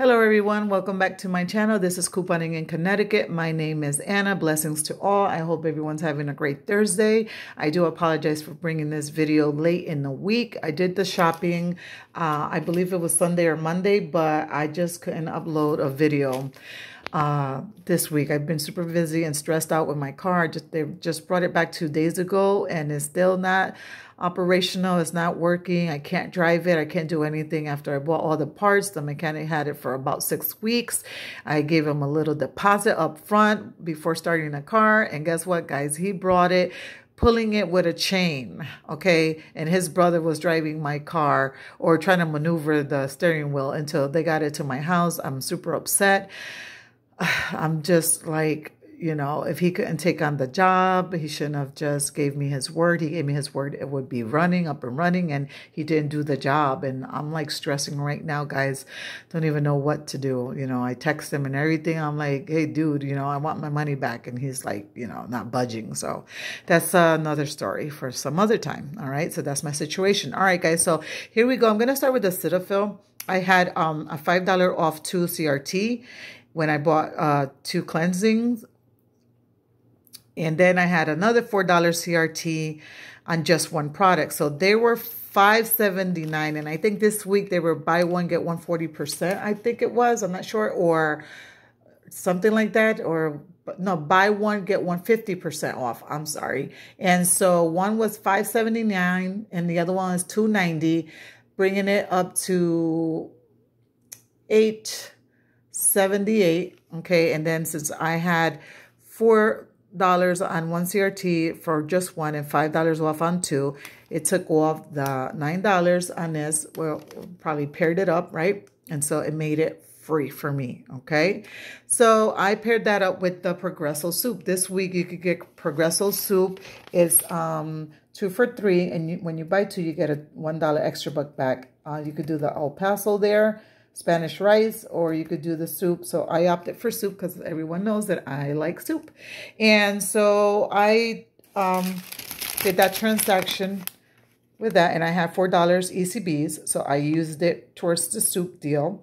Hello everyone, welcome back to my channel. This is Couponing in Connecticut. My name is Anna. Blessings to all. I hope everyone's having a great Thursday. I do apologize for bringing this video late in the week. I did the shopping, uh, I believe it was Sunday or Monday, but I just couldn't upload a video uh, this week. I've been super busy and stressed out with my car. Just They just brought it back two days ago and it's still not operational. It's not working. I can't drive it. I can't do anything after I bought all the parts. The mechanic had it for about six weeks. I gave him a little deposit up front before starting the car. And guess what, guys? He brought it pulling it with a chain, okay? And his brother was driving my car or trying to maneuver the steering wheel until they got it to my house. I'm super upset. I'm just like, you know, if he couldn't take on the job, he shouldn't have just gave me his word. He gave me his word it would be running up and running and he didn't do the job. And I'm like stressing right now, guys. Don't even know what to do. You know, I text him and everything. I'm like, hey, dude, you know, I want my money back. And he's like, you know, not budging. So that's another story for some other time. All right. So that's my situation. All right, guys. So here we go. I'm going to start with the Cetaphil. I had um, a $5 off two CRT when I bought uh, two cleansings and then I had another $4 CRT on just one product. So they were 579 and I think this week they were buy one get one 40%. I think it was, I'm not sure or something like that or no, buy one get one 50% off. I'm sorry. And so one was 579 and the other one is 290, bringing it up to 878, okay? And then since I had four dollars on one CRT for just one and five dollars off on two. It took off the nine dollars on this. Well, probably paired it up, right? And so it made it free for me, okay? So I paired that up with the Progresso soup. This week you could get Progresso soup. It's um, two for three, and you, when you buy two, you get a $1 extra buck back. Uh, you could do the El Paso there, Spanish rice, or you could do the soup. So I opted for soup because everyone knows that I like soup. And so I um, did that transaction with that, and I have $4 ECBs. So I used it towards the soup deal.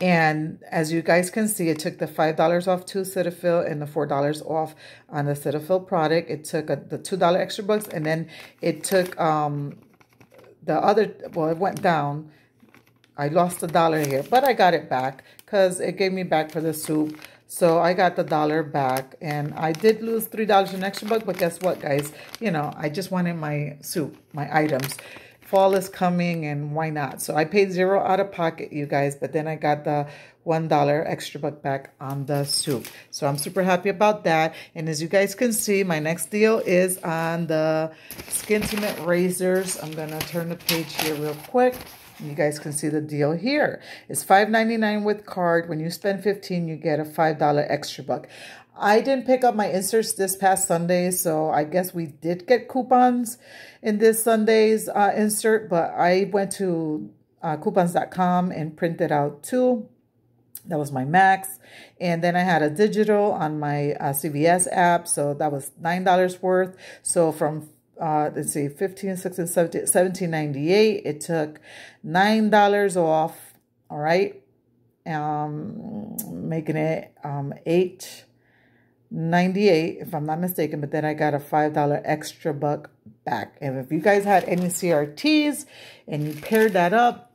And as you guys can see, it took the $5 off two Cetaphil and the $4 off on the Cetaphil product. It took a, the $2 extra bucks, and then it took um, the other, well, it went down I lost a dollar here, but I got it back because it gave me back for the soup. So I got the dollar back and I did lose $3 in extra buck, but guess what, guys? You know, I just wanted my soup, my items. Fall is coming and why not? So I paid zero out of pocket, you guys, but then I got the $1 extra buck back on the soup. So I'm super happy about that. And as you guys can see, my next deal is on the Skintimate razors. I'm going to turn the page here real quick. You guys can see the deal here. It's $5.99 with card. When you spend 15 you get a $5 extra buck. I didn't pick up my inserts this past Sunday, so I guess we did get coupons in this Sunday's uh, insert, but I went to uh, coupons.com and printed out two. That was my max. And then I had a digital on my uh, CVS app, so that was $9 worth. So from uh, let's see, 15, 16, 17, 1798. It took $9 off, all right? Um, making it um, 898 if I'm not mistaken, but then I got a $5 extra buck back. And if you guys had any CRTs and you paired that up,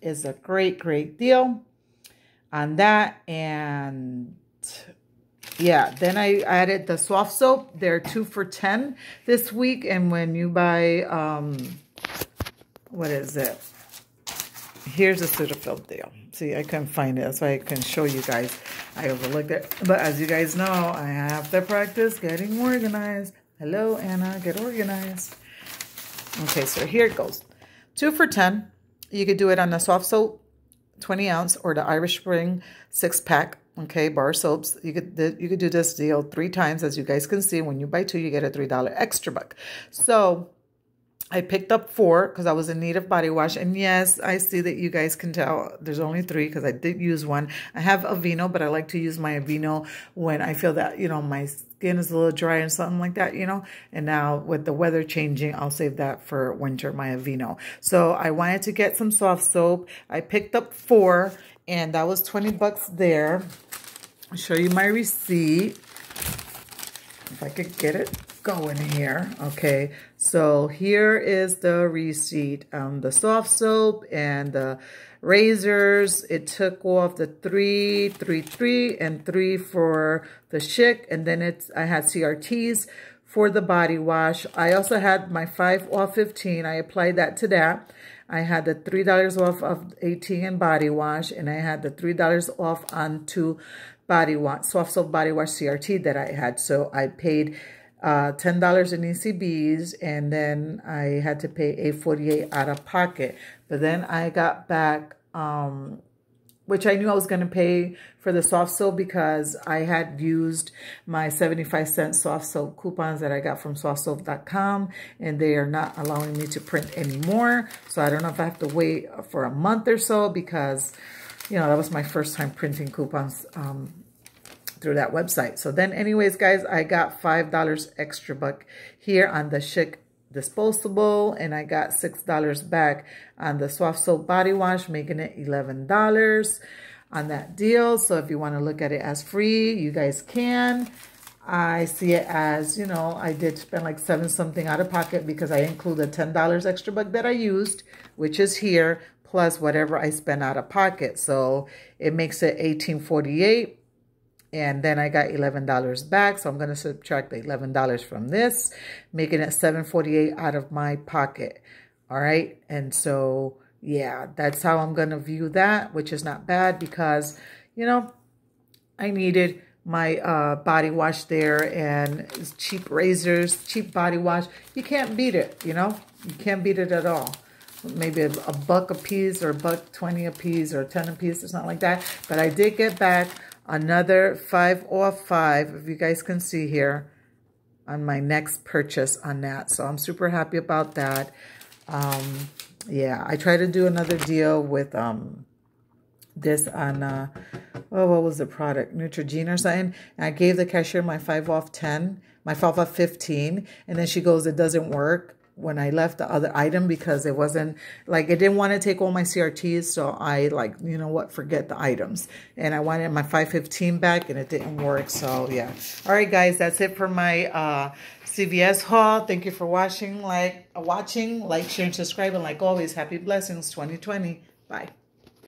is a great, great deal on that. And yeah, then I added the soft soap. They're two for 10 this week. And when you buy, um, what is it? Here's a Cetaphil deal. See, I couldn't find it. so I can show you guys. I overlooked it. But as you guys know, I have to practice getting organized. Hello, Anna. Get organized. Okay, so here it goes. Two for 10. You could do it on the soft soap 20 ounce or the Irish Spring six pack okay bar soaps you could you could do this deal three times as you guys can see when you buy two you get a three dollar extra buck so I picked up four because I was in need of body wash. And yes, I see that you guys can tell there's only three because I did use one. I have Aveeno, but I like to use my Aveeno when I feel that, you know, my skin is a little dry and something like that, you know. And now with the weather changing, I'll save that for winter, my Aveeno. So I wanted to get some soft soap. I picked up four and that was 20 bucks there. Show you my receipt. If I could get it going here. Okay, so here is the receipt. Um, the soft soap and the razors. It took off the three, three, three, and three for the Schick. And then it's I had CRTs for the body wash. I also had my 5 off 15. I applied that to that. I had the $3 off of 18 and body wash, and I had the $3 off on two body wash, soft soap body wash CRT that I had. So I paid uh, $10 in ECBs, and then I had to pay 848 out of pocket. But then I got back, um, which I knew I was going to pay for the soft soap because I had used my 75 cent soft soap coupons that I got from softsoap.com, and they are not allowing me to print anymore. So I don't know if I have to wait for a month or so because, you know, that was my first time printing coupons um, through that website. So then anyways, guys, I got $5 extra buck here on the Schick disposable and I got $6 back on the Soft Soap Body Wash, making it $11 on that deal. So if you want to look at it as free, you guys can. I see it as, you know, I did spend like seven something out of pocket because I included $10 extra buck that I used, which is here, plus whatever I spent out of pocket. So it makes it 1848 and then I got $11 back. So I'm going to subtract the $11 from this, making it 748 out of my pocket. All right. And so, yeah, that's how I'm going to view that, which is not bad because, you know, I needed my uh, body wash there and cheap razors, cheap body wash. You can't beat it, you know? You can't beat it at all maybe a, a, buck a piece or a buck 20 a piece or 10 a piece or something like that. But I did get back another five off five, if you guys can see here, on my next purchase on that. So I'm super happy about that. Um, yeah, I tried to do another deal with um, this on, uh, oh, what was the product? Neutrogena or something. And I gave the cashier my 5 off 10, my 5 off 15. And then she goes, it doesn't work when I left the other item because it wasn't like I didn't want to take all my CRTs. So I like, you know what, forget the items. And I wanted my 515 back and it didn't work. So yeah. All right, guys, that's it for my uh, CVS haul. Thank you for watching, like, watching, like, share, and subscribe. And like always, happy blessings 2020. Bye.